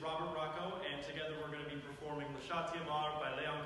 Robert Rocco, and together we're going to be performing Le Chat by Leon